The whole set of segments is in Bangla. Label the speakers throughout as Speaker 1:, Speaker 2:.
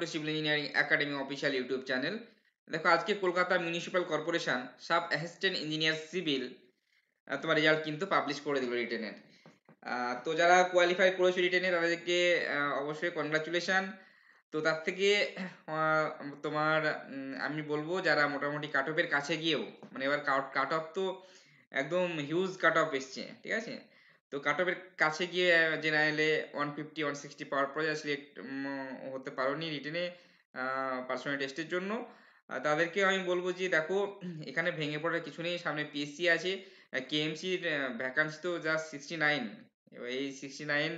Speaker 1: To civil engineering academy official YouTube channel দেখো, আজকে Kolkata municipal corporation sub assistant engineer civil তোমার রেজাল্ট কিন্তু পাবলিশ করে দিল রিটেনের তো যারা কোয়ালিফাই করেছে রিটেনে তাদেরকে অবশ্যই কনগ্রাচুলেশান তো তার থেকে তোমার আমি বলব যারা মোটামুটি কাট অফের কাছে গিয়েও মানে এবার কাট অফ তো একদম হিউজ কাট অফ এসছে, ঠিক আছে? তো কাট অফের কাছে গিয়ে জেনারেলে ওয়ান ফিফটি ওয়ান সিক্সটি পাওয়ার পরে সিলেক্ট হতে পারোনি রিটেনে পার্সোনাল টেস্টের জন্য। তাদেরকে আমি বলব যে, দেখো, এখানে ভেঙে পড়ার কিছু নেই, সামনে পিএসসি আছে কেএমসির ভ্যাকান্সি তো জাস্ট সিক্সটি নাইন এই সিক্সটি নাইন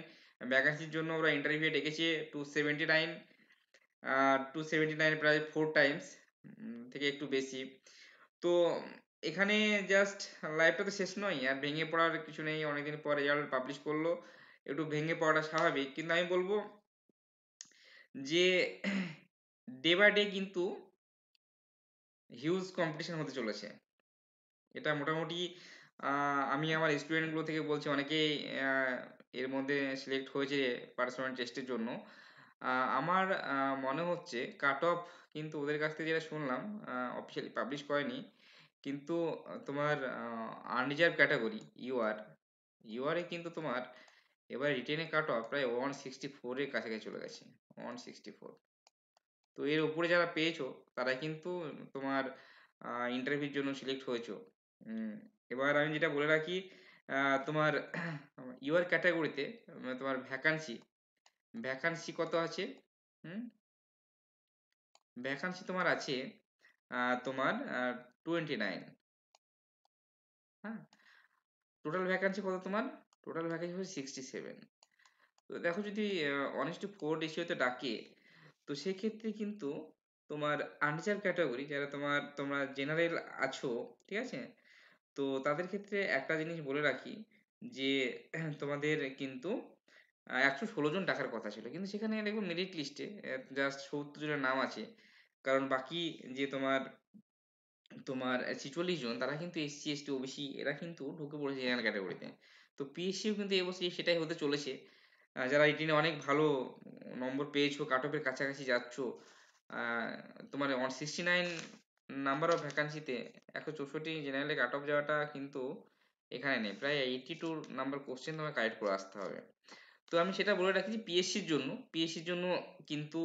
Speaker 1: ভ্যাকান্সির জন্য ওরা ইন্টারভিউ ডেকেছে two seventy nine two seventy nine প্রায় ফোর টাইমস থেকে একটু বেশি। তো এখানে জাস্ট লাইফটা তো শেষ নয়, আর ভেঙে পড়ার কিছু নেই, অনেকদিন পর রেজাল্ট পাবলিশ করল, একটু ভেঙে পড়াটা স্বাভাবিক। কিন্তু আমি বলব যে ডে বাই ডে কিন্তু হিউজ কম্পিটিশন হতে চলেছে। এটা মোটামুটি আমি আমার স্টুডেন্টগুলো থেকে বলছি, অনেকেই এর মধ্যে সিলেক্ট হয়েছে পার্সোনাল টেস্টের জন্য। আমার মনে হচ্ছে কাট অফ কিন্তু ওদের কাছ থেকে যেটা শুনলাম অফিসিয়ালি পাবলিশ করেনি কিন্তু তোমার আনরিজার্ভ ক্যাটাগরি ইউআর ইউআরে কিন্তু তোমার এবার রিটেনে কাট অফ প্রায় ওয়ান সিক্সটি ফোরের কাছাকাছি চলে গেছে ওয়ান সিক্সটি ফোর তো এর উপরে যারা পেয়েছ, তারা কিন্তু তোমার ইন্টারভিউর জন্য সিলেক্ট হয়েছো। এবার আমি যেটা বলে রাখি তোমার ইউআর ক্যাটাগরিতে তোমার ভ্যাকান্সি ভ্যাকান্সি কত আছে? হুম? ভ্যাকান্সি তোমার আছে তোমার টোয়েন্টি নাইন হ্যাঁ? টোটাল ভ্যাকান্সি কত তোমার? টোটাল ভ্যাকান্সি হচ্ছে সিক্সটি সেভেন তো দেখো যদি অনেস্ট ফোর রেশিওতে ডাকে, তো সেক্ষেত্রে কিন্তু তোমার আনরিজার্ভ ক্যাটাগরি যারা তোমার, তোমরা জেনারেল আছো, ঠিক আছে? তো তাদের ক্ষেত্রে একটা জিনিস বলে রাখি যে, তোমাদের কিন্তু একশো ষোলো জন টাকার কথা ছিল। কিন্তু সেখানে দেখুন মেরিট লিস্টে জাস্ট সত্তর জনের নাম আছে। কারণ বাকি যে তোমার তোমার ছিচল্লিশ জন তারা কিন্তু এসসি এসটি ওবিসি এরা কিন্তু ঢুকে পড়েছে জেনারেল ক্যাটাগরিতে তো। পিএসসিও কিন্তু এবছর সেটাই হতে চলেছে। যারা রিটিনে অনেক ভালো নম্বর পেয়েছ কাট অফের কাছাকাছি যাচ্ছ তোমার one sixty nine number of ভ্যাকান্সিতে একশো চৌষট্টি জেনারেলে কাট অফ যাওয়াটা কিন্তু এখানে নেই। প্রায় এইটি টু নাম্বার কোশ্চেন তোমাকে কালেক্ট করে আসতে হবে। তো আমি সেটা বলে রাখি যে পিএসসির জন্য পিএসসির জন্য কিন্তু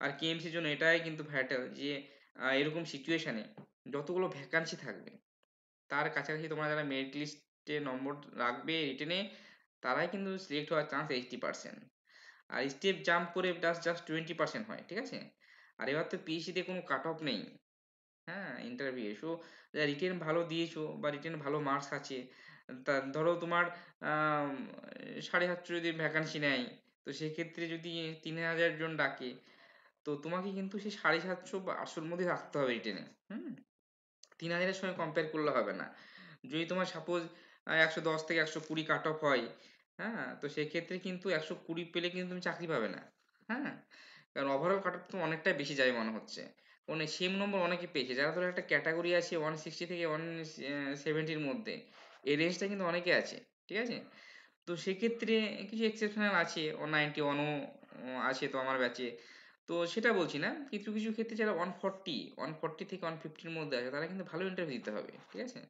Speaker 1: আর কেএমসির জন্য এটাই কিন্তু ভ্যাটাল যে এরকম সিচুয়েশানে যতগুলো ভ্যাকান্সি থাকবে, তার কাছাকাছি তোমরা যারা মেরিট লিস্টে নম্বর রাখবে রিটেনে তারাই কিন্তু সিলেক্ট হওয়ার চান্স এইটটি পার্সেন্ট আর স্টেপ জাম্প করে জাস্ট জাস্ট টোয়েন্টি পার্সেন্ট হয়, ঠিক আছে? আর এবার তো পিএসসিতে কোনো কাট অফ নেই হ্যাঁ ইন্টারভিউ সো রিটেন ভালো দিয়েছ বা রিটেন ভালো মার্কস আছে, তা ধরো তোমার, আহ, সাড়ে সাতশো যদি ভ্যাকান্সি নেয়, তো সেক্ষেত্রে যদি তিন হাজার জন ডাকে তো তোমাকে কিন্তু সেই সাড়ে সাতশো বা আটশোর মধ্যে রাখতে হবে রিটেনে হুম? তিন হাজারের সঙ্গে কম্পেয়ার করলে হবে না। যদি তোমার সাপোজ একশো দশ থেকে একশো কুড়ি কাট অফ হয় হ্যাঁ? তো সেক্ষেত্রে কিন্তু একশো কুড়ি পেলে কিন্তু তুমি চাকরি পাবে না হ্যাঁ? কারণ ওভারঅল কাট অফ তো অনেকটাই বেশি যায় মনে হচ্ছে। মানে সেম নম্বর অনেকে পেয়েছে। যারা ধরো একটা ক্যাটাগরি আছে ওয়ান সিক্সটি থেকে ওয়ান সেভেন্টির মধ্যে, এই রেঞ্জটা কিন্তু অনেকে আছে, ঠিক আছে? তো সেক্ষেত্রে কিছু এক্সেপশনাল আছে। ও নাইনটি ওয়ানও আছে তো আমার ব্যাচে তো সেটা বলছি না। কিছু কিছু ক্ষেত্রে যারা ওয়ান ফর্টি ওয়ান ফর্টি থেকে ওয়ান ফিফটির মধ্যে আছে, তারা কিন্তু ভালো ইন্টারভিউ দিতে হবে, ঠিক আছে?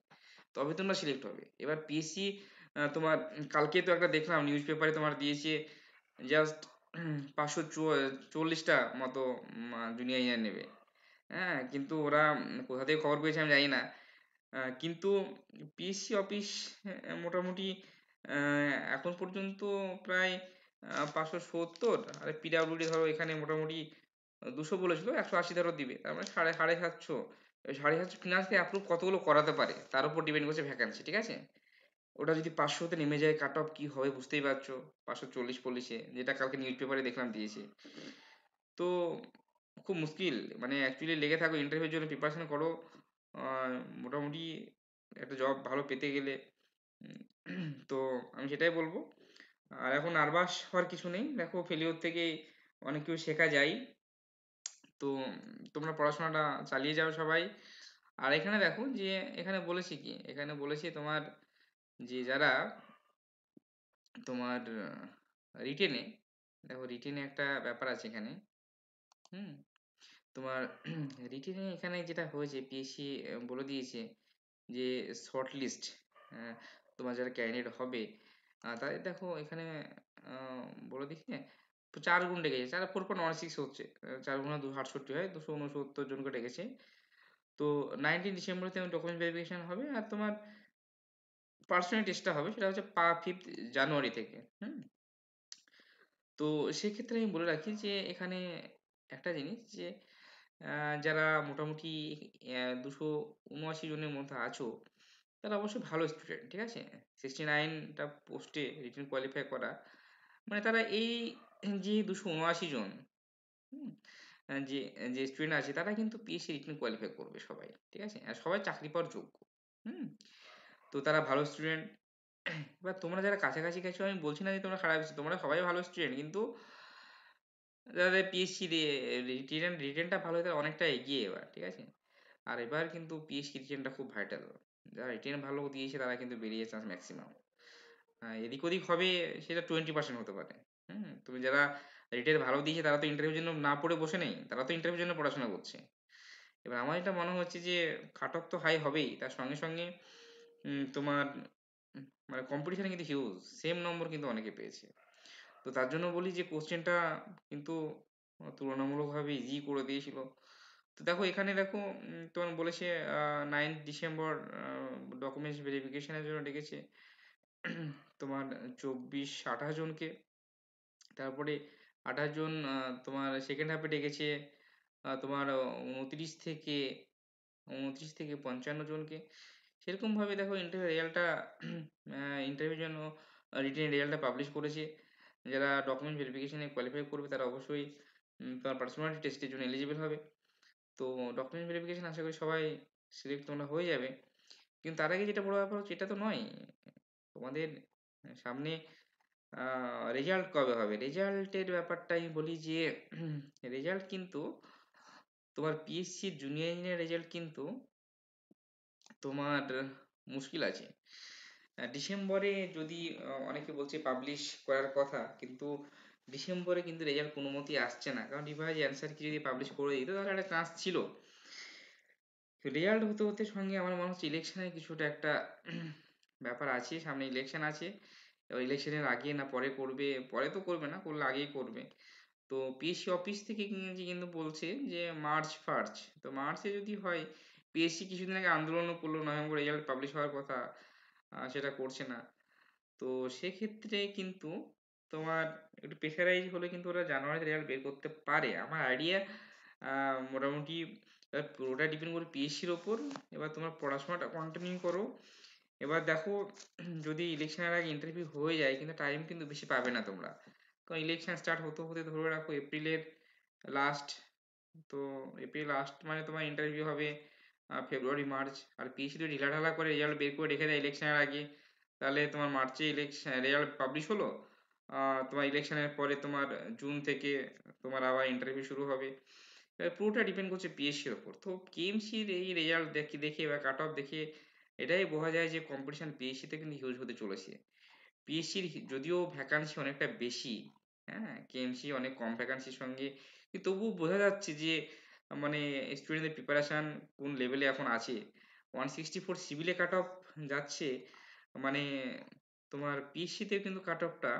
Speaker 1: তবে তোমরা সিলেক্ট হবে। এবার পিএসসি তোমার কালকে তো একটা দেখলাম নিউজ পেপারে তোমার দিয়েছে জাস্ট পাঁচশো চল্লিশটা মতো জুনিয়র ইয়ার নেবে। হ্যাঁ কিন্তু ওরা কোথা থেকে খবর পেয়েছে আমি জানি না। কিন্তু পিএসসি অফিস মোটামুটি এখন পর্যন্ত প্রায় পাঁচশো সত্তর, আর পিডাব্লিউডি ধরো এখানে মোটামুটি দুশো বলেছিল, একশো আশি ধরো দিবে, তার মানে সাড়ে সাড়ে সাতশো। সাড়ে সাতশো ফিনান্সে অ্যাপ্রুভ কতগুলো করাতে পারে, তার উপর ডিপেন্ড করছে ভ্যাকান্সি ঠিক আছে? ওটা যদি পাঁচশো পাঁচশোতে নেমে যায় কাট অফ কী হবে বুঝতেই পারছ, পাঁচশো চল্লিশ পল্লিশে, যেটা কালকে নিউজ পেপারে দেখলাম দিয়েছে। তো খুব মুশকিল মানে অ্যাকচুয়ালি লেগে থাকো ইন্টারভিউর জন্য প্রিপারেশন করো মোটামুটি একটা জব ভালো পেতে গেলে তো আমি সেটাই বলব। আর এখন নার্ভাস হওয়ার কিছু নেই। দেখো ফেলিওর থেকে অনেক কিছু শেখা যায়। তো তোমরা পড়াশোনাটা চালিয়ে যাও সবাই। আর এখানে দেখো যে, এখানে বলেছি কি? এখানে বলেছি তোমার যে যারা তোমার রিটেনে দেখো রিটেনে একটা ব্যাপার আছে এখানে। হুম? তোমার রিটেনে এখানে যেটা হয়েছে পিএসসি বলে দিয়েছে যে শর্ট লিস্ট তোমার যারা ক্যান্ডিডেট হবে আহ, তাদের দেখো এখানে আহ, বলে দেখি চার গুণ ডেকেছে। চার ফোর পয়েন্ট ওয়ান সিক্স হচ্ছে। আহ, চার গুণা দুশো আটষট্টি হয়। দুশো উনসত্তর জনকে ডেকেছে। তো নাইনটিন ডিসেম্বরে তোমার ডকুমেন্ট ভেরিফিকেশন হবে আর তোমার পার্সোনাল টেস্টটা হবে। সেটা হচ্ছে ফিফথ জানুয়ারি থেকে। হুম? তো সেক্ষেত্রে আমি বলে রাখি যে এখানে একটা জিনিস যে আহ, যারা মোটামুটি দুশো উনআশি জনের মধ্যে আছো তারা অবশ্যই ভালো স্টুডেন্ট ঠিক আছে? সিক্সটি নাইনটা পোস্টে রিটেন কোয়ালিফাই করা। মানে তারা এই যে দুশো উনআশি জন হুম, যে যে স্টুডেন্ট আছে তারা কিন্তু পিএসসি রিটেন কোয়ালিফাই করবে সবাই ঠিক আছে? আর সবাই চাকরি পাওয়ার যোগ্য হুম? তো তারা ভালো স্টুডেন্ট এবার তোমরা যারা কাছাকাছি গেছো আমি বলছি না যে তোমরা খারাপ তোমরা সবাই ভালো স্টুডেন্ট কিন্তু যাদের পিএসসি রিটেন রিটেনটা ভালো হয় তারা অনেকটা এগিয়ে এবার ঠিক আছে? আর এবার কিন্তু পিএসসি রিটেনটা খুব ভাইটাল যারা রিটেন ভালো দিয়েছে তারা কিন্তু বেরিয়ে চান্স ম্যাক্সিমাম এদিক ওদিক হবে সেটা টোয়েন্টি পার্সেন্ট হতে পারে। হুম তুমি যারা রিটেন ভালো দিয়েছে তারা তো ইন্টারভিউর জন্য না পড়ে বসে নেই তারা তো ইন্টারভিউর জন্য পড়াশোনা করছে। এবার আমার এটা মনে হচ্ছে যে অফ তো হাই হবেই তার সঙ্গে সঙ্গে উম, তোমার মানে কম্পিটিশানে কিন্তু হিউজ সেম নম্বর কিন্তু অনেকে পেয়েছে। তো তার জন্য বলি যে কোশ্চেনটা কিন্তু তুলনামূলকভাবে ইজি করে দিয়েছিল। দেখো এখানে দেখো তোমার বলেছে নাইন্থ ডিসেম্বর ডকুমেন্টস ভেরিফিকেশনের জন্য ডেকেছে, তোমার চব্বিশ আঠাশ জনকে। তারপরে আঠাশ জন তোমার সেকেন্ড হাফে ডেকেছে তোমার উনত্রিশ থেকে উনত্রিশ থেকে পঞ্চান্ন জনকে। সেরকমভাবে দেখো ইন্টারভিউ রেজাল্টটা ইন্টারভিউর জন্য রিটেন রেজাল্টটা পাবলিশ করেছে। যারা ডকুমেন্ট ভেরিফিকেশনে কোয়ালিফাই করবে তারা অবশ্যই তোমার পার্সোনালিটি টেস্টের জন্য এলিজিবল হবে। তো ডকুমেন্ট ভেরিফিকেশন আশা করি সবাই সিলেক্ট তোমরা হয়ে যাবে। কিন্তু তার আগে যেটা বড় ব্যাপার হচ্ছে, এটা তো নয়। তোমাদের সামনে রেজাল্ট কবে হবে? রেজাল্টের ব্যাপারটা আমি বলি যে রেজাল্ট কিন্তু, তোমার পিএসসি জুনিয়র ইঞ্জিনিয়ার রেজাল্ট কিন্তু তোমার মুশকিল আছে। ডিসেম্বরে যদি অনেকে বলছে পাবলিশ করার কথা, কিন্তু ডিসেম্বরে কিন্তু রেজাল্ট কোনো মতেই আসছে না। কারণ রিভাইজ অ্যান্সার কি যদি পাবলিশ করে দিত, তাহলে একটা চান্স ছিল। রেজাল্ট হতে হতে সঙ্গে আমার মনে হচ্ছে ইলেকশনের কিছুটা একটা ব্যাপার আছে, সামনে ইলেকশন আছে। এবার ইলেকশনের আগে না পরে করবে, পরে তো করবে না, করলে আগেই করবে। তো পিএসসি অফিস থেকে কিন্তু বলছে যে মার্চ ফার্স্ট তো মার্চে যদি হয় পিএসসি কিছুদিন আগে আন্দোলনও করল নভেম্বর রেজাল্ট পাবলিশ হওয়ার কথা সেটা করছে না। তো সেক্ষেত্রে কিন্তু তোমার একটু প্রেশারাইজ হলে কিন্তু ওরা জানুয়ারিতে রেজাল্ট বের করতে পারে। আমার আইডিয়া মোটামুটি এবার পুরোটা ডিপেন্ড করে পিএসসির ওপর। এবার তোমার পড়াশোনাটা কন্টিনিউ করো। এবার দেখো যদি ইলেকশনের আগে ইন্টারভিউ হয়ে যায় কিন্তু টাইম কিন্তু বেশি পাবে না তোমরা। কারণ ইলেকশন স্টার্ট হতে হতে ধরে রাখো এপ্রিলের লাস্ট তো এপ্রিল লাস্ট মানে তোমার ইন্টারভিউ হবে ফেব্রুয়ারি মার্চ আর পিএসসি তো ঢিলাঢালা করে রেজাল্ট বের করে রেখে দেয় ইলেকশনের আগে। তাহলে তোমার মার্চে ইলেকশন রেজাল্ট পাবলিশ হলো। আহ, তোমার ইলেকশনের পরে তোমার জুন থেকে তোমার আবার ইন্টারভিউ শুরু হবে। পুরোটা ডিপেন্ড করছে পিএসসির ওপর তো কেএমসির এই রেজাল্ট দেখে দেখে বা কাট অফ দেখে এটাই বোঝা যায় যে কম্পিটিশন পিএসসিতে কিন্তু হিউজ হতে চলেছে। পিএসসির যদিও ভ্যাকান্সি অনেকটা বেশি হ্যাঁ কেএমসি অনেক কম ভ্যাকান্সির সঙ্গে। তবুও বোঝা যাচ্ছে যে মানে স্টুডেন্টদের প্রিপারেশান কোন লেভেলে এখন আছে। ওয়ান সিক্সটি ফোর সিভিলে কাট অফ যাচ্ছে মানে তোমার পিএসসিতে কিন্তু কাট অফটা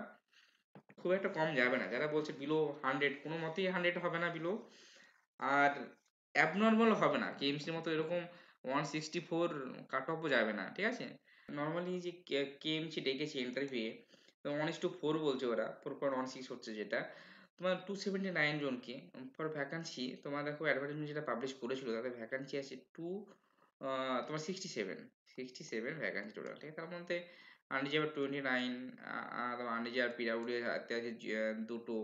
Speaker 1: খুব একটা কম যাবে না। যারা বলছে বিলো হান্ড্রেড কোনো মতেই হান্ড্রেড হবে না বিলো আর অ্যাবনর্মাল হবে না। কেএমসির মতো এরকম ওয়ান সিক্সটি ফোর কাট অফও যাবে না, ঠিক আছে? নর্মালি যে কেএমসি ডেকেছে interview one is to four বলছে ওরা ফোর পয়েন্ট ওয়ান সিক্স হচ্ছে যেটা। তোমার টু সেভেন্টি নাইন জনকে ফর ভ্যাকান্সি তোমার দেখো অ্যাডভার্টাইজমেন্ট যেটা পাবলিশ করেছিল তাদের ভ্যাকান্সি আছে টু তোমার sixty seven sixty seven vacancy total ঠিক আছে? তার মধ্যে আনরিজার্ভ টোয়েন্টি নাইন তোমার আর পিডাব্লিউ হাতে আছে দুটো।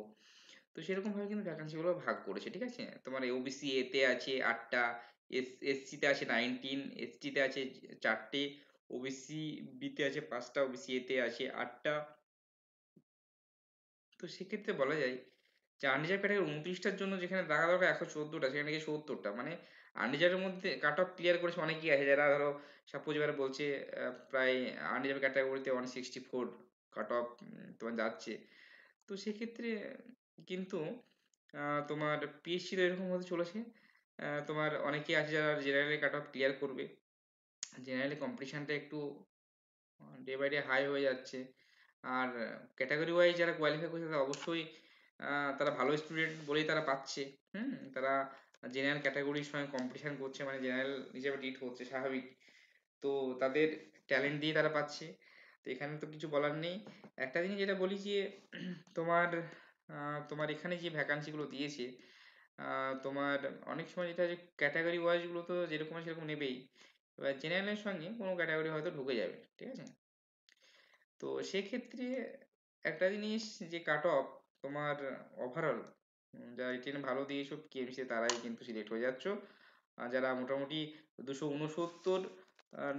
Speaker 1: তো সেরকম ভাবে কিন্তু ভ্যাকান্সিগুলো ভাগ করেছে, ঠিক আছে? তোমার ওবিসি তে আছে আটটা এস এসসিতে আছে নাইনটিন এসটিতে আছে চারটে ওবিসি বিতে আছে পাঁচটা ওবিসি তে আছে আটটা। তো সেক্ষেত্রে বলা যায় আনরিজার্ভ ক্যাটাগরি উনত্রিশটার জন্য যেখানে দেখা দরকার একশো চোদ্দোটা সেখানে গিয়ে সত্তরটা। মানে আনরিজার্ভের মধ্যে কাট অফ ক্লিয়ার করেছে অনেকেই আছে যারা ধরো সাপোজ এবার বলছে আহ, প্রায় আনরিজার্ভ ক্যাটাগরিতে one sixty four cut off তোমার যাচ্ছে। তো সেক্ষেত্রে কিন্তু আহ, তোমার পিএসসির এরকম হতে চলেছে। আহ, তোমার অনেকেই আছে যারা জেনারেলি কাট অফ ক্লিয়ার করবে। জেনারেলি কম্পিটিশানটা একটু ডে বাই ডে হাই হয়ে যাচ্ছে। আর ক্যাটাগরি ওয়াইজ যারা কোয়ালিফাই করছে তারা অবশ্যই আহ, তারা ভালো স্টুডেন্ট বলেই তারা পাচ্ছে। হুম তারা জেনারেল ক্যাটাগরির সঙ্গে কম্পিটিশান করছে মানে জেনারেল হিসেবে ডিট হচ্ছে স্বাভাবিক। তো তাদের ট্যালেন্ট দিয়ে তারা পাচ্ছে। তো এখানে তো কিছু বলার নেই। একটা জিনিস যেটা বলি যে তোমার আহ, তোমার এখানে যে ভ্যাকান্সিগুলো দিয়েছে আহ, তোমার অনেক সময় যেটা যে ক্যাটাগরি ওয়াইজগুলো তো যেরকম আছে সেরকম নেবেই। এবার জেনারেলের সঙ্গে কোনো ক্যাটাগরি হয়তো ঢুকে যাবে ঠিক আছে? তো সেক্ষেত্রে একটা জিনিস যে কাট অফ তোমার ওভারঅল যারা রিটেন ভালো দিয়েছ কেএমসি তারাই কিন্তু সিলেক্ট হয়ে যাচ্ছ। আর যারা মোটামুটি দুশো উনসত্তর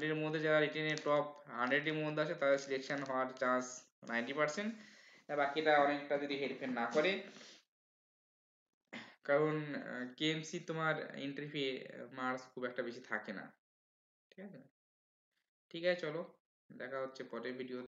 Speaker 1: এর মধ্যে যারা রিটেনে টপ হান্ড্রেডের মধ্যে আছে, তাদের সিলেকশন হওয়ার চান্স নাইনটি পার্সেন্ট বাকিটা অনেকটা যদি হেরফের না করে, কারণ কেএমসি তোমার এন্ট্রি ফি মার্কস খুব একটা বেশি থাকে না। ঠিক আছে? ঠিক আছে, চলো, দেখা হচ্ছে পরের ভিডিও